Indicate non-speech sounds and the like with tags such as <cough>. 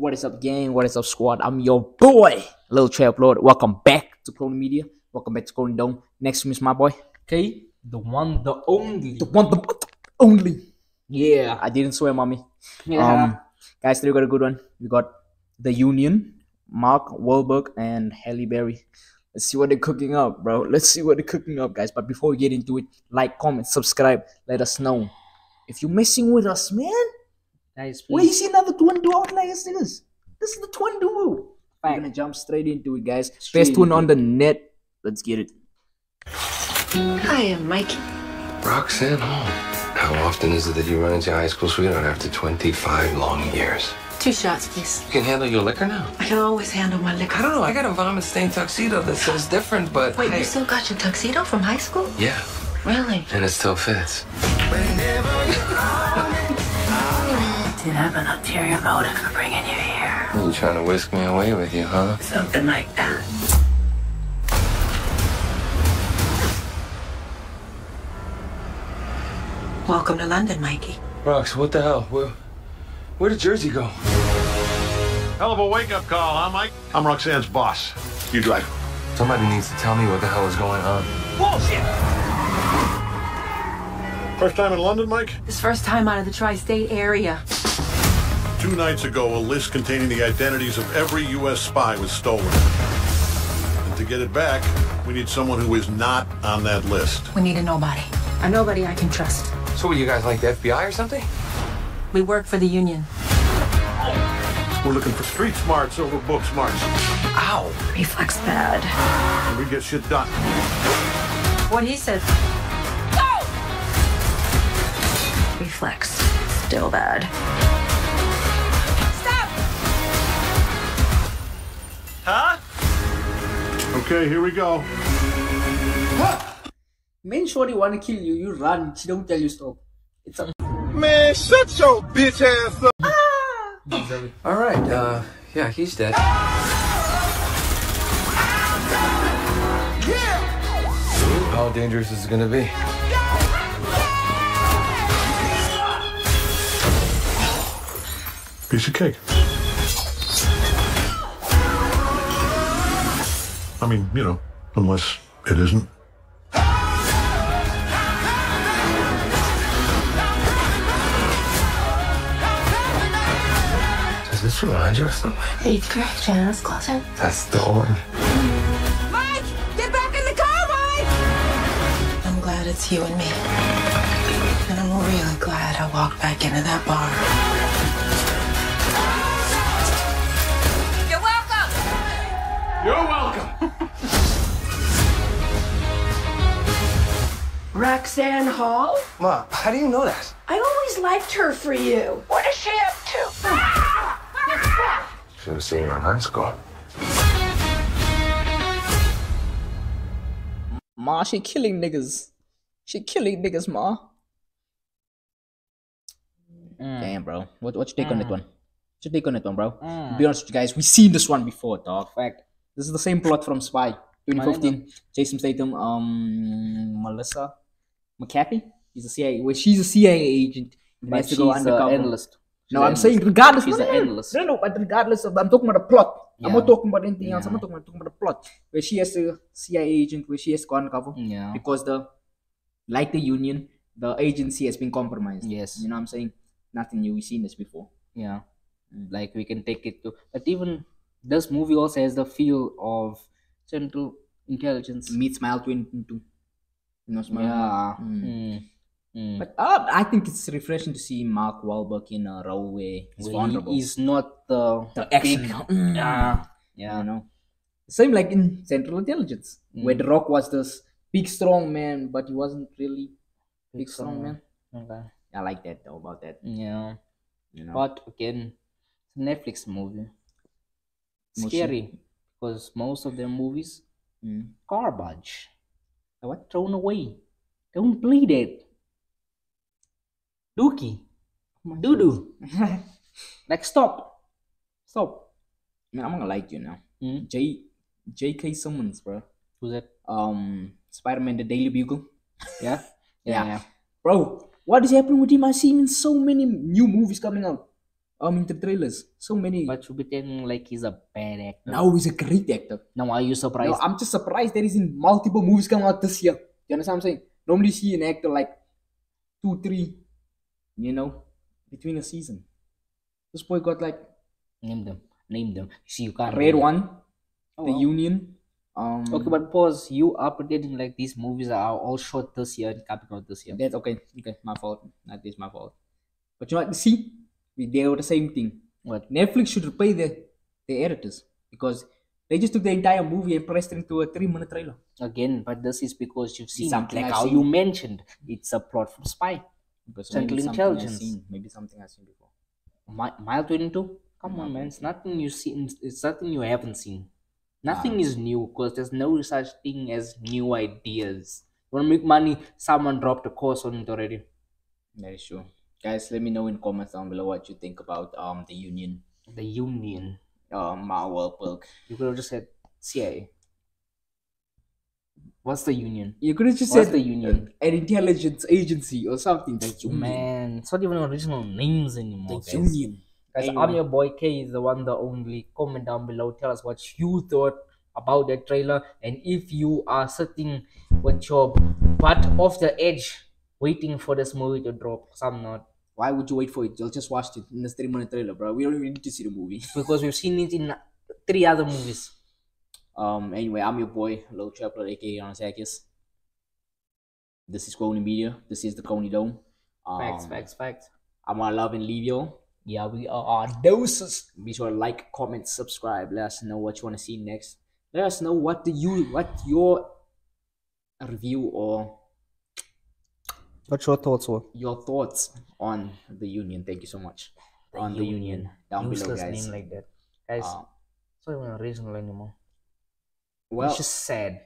What is up, gang? What is up, squad? I'm your boy, Little Trap Lord. Welcome back to Crony Media. Welcome back to Crony Dome. Next to me is my boy, Okay, the one, the only. the one, the only. Yeah, I didn't swear, mommy. Um, guys, today we got a good one. We got the Union, Mark Wahlberg, and Halle Berry. Let's see what they're cooking up, bro. Let's see what they're cooking up, guys. But before we get into it, like, comment, subscribe. Let us know if you're messing with us, man. Guys, Where you see another twin duo outliers niggas? This is the twin duo. We're gonna jump straight into it, guys. Straight Best twin on the net. Let's get it. Hi, I am Mikey. Roxanne Hall. How often is it that you run into your high school sweetheart after 25 long years? Two shots, please. You can handle your liquor now? I can always handle my liquor. I don't know. I got a vomit stained tuxedo that says different, but. Wait, I- you still got your tuxedo from high school? Yeah, Really? and it still fits. <laughs> Did have an ulterior motive for bringing you here. You trying to whisk me away with you, huh? Something like that. Welcome to London, Mikey. Rox, what the hell? Where, where did Jersey go? Hell of a wake up call, huh, Mike? I'm Roxanne's boss. You drive. Somebody needs to tell me what the hell is going on. Bullshit! First time in London, Mike? This first time out of the tri state area. Two nights ago, a list containing the identities of every U.S. spy was stolen. And to get it back, we need someone who is not on that list. We need a nobody. A nobody I can trust. So, what, you guys like the FBI or something? We work for the Union. We're looking for street smarts over book smarts. Ow! Reflex bad. And we get shit done. What he said. Reflex. Still bad. Okay, here we go. Man, shorty wanna kill you, you run. She don't tell you stop. It's a Man, shut your bitch ass up. All right, uh, yeah, he's dead. How dangerous is it gonna be? Piece of cake. I mean, you know, unless it isn't. Does this remind you of something? Eighth grade, Janice closet. That's the one. Mike! Get back in the car, Mike! I'm glad it's you and me. And I'm really glad I walked back into that bar. Roxanne Hall? Ma, how do you know that? I always liked her for you. What is she up to? Should have seen her in high school. Ma, she killing niggas. She killing niggas, Ma. Mm. Damn, bro. What what's your take on that mm. one? What's your take on that one, bro? Mm. Be honest with you guys, we've seen this one before, dog. Fact. This is the same plot from Spy, 2015. Jason Statham, um, Melissa McCarthy. He's a CIA. Well, she's a CIA agent. But has to go she's undercover. analyst. No, She's I'm a saying regardless. She's no, an no, analyst. No, no, but regardless of, I'm talking about the plot. I'm not talking about anything else. I'm not talking about, talking about the plot. Where she has a CIA agent, where she has to go undercover Yeah. because the, like the union, the agency has been compromised. Yes. You know what I'm saying? Nothing new. We've seen this before. Yeah. Mm. Like we can take it to, but even this movie also has the feel of Central Intelligence. Meet Smile 22. You know, Smile. Yeah. Mm. Mm. Mm. But uh, I think it's refreshing to see Mark Wahlberg in a role where he's Well, vulnerable. he is not the, the action. big- Mm. yeah. you know same like in central intelligence where Mm. the rock was this big strong man but he wasn't really big, Big strong strong man Okay. i like that though about that Yeah. you know But again, it's a Netflix movie. Motion. Scary because most of their movies Mm. garbage. A what Thrown away. Don't bleed it. Dookie. Doo doo. like stop. Stop. Man, i'm gonna like you now Mm. j j.k simmons bro Who's that? um spider-man the daily bugle <laughs> Yeah. Yeah. bro what is happening with him i see him in so many new movies coming out um in the trailers. So many. But you pretending like he's a bad actor. now he's a great actor. Now are you surprised? No, I'm just surprised that he's in multiple movies coming out this year. You understand what I'm saying? Normally see an actor like two, three, you know, between a season. This boy got like Name them. Name them. See, you can't. Red. One, Oh, The. Union. Um, Okay, but pause. You are pretending like these movies are all shot this year and coming out this year. That's okay. Okay, my fault. That is my fault. But you know what? See, they were the same thing. What? Netflix should repay the the editors because they just took the entire movie and pressed it into a three minute trailer. Again, but this is because you've seen it. something Like I've how seen. you mentioned, it's a plot from Spy. Because Central intelligence. seen- Maybe something I've seen before. Mi- Mile 22? Come on, mm-hmm. man. It's nothing you seen. It's nothing you haven't seen. Nothing is new because there's no such thing as new ideas. You want to make money? Someone dropped a course on it already. Very true. Guys, let me know in comments down below what you think about um the Union, The Union. um Mark Wahlberg. You could have just said CIA. What's the Union? You could have just What's said the Union? an intelligence agency or something. The Union. Man, it's not even original names anymore. The guys. Union. Guys, Anyway. I'm your boy K, the one, the only. Comment down below. Tell us what you thought about that trailer, and if you are sitting with your butt off the edge, waiting for this movie to drop. Some not, Why would you wait for it? You'll just watch it in the three minute trailer, bro. We don't even need to see the movie. <laughs> because we've seen it in three other movies. Um. Anyway, I'm your boy Low Traveler, aka Anasakis. This is Crony Media. This is the Crony Dome. Um, Facts, facts, facts. I'm gonna love and leave y'all. Yeah, we are doses. Be sure to like, comment, subscribe. Let us know what you want to see next. Let us know what the you what your review or What's your thoughts were? your thoughts on the union. Thank you so much. on the union down below, Useless guys. name like that, guys. Uh, it's not even original anymore. well, it's just sad.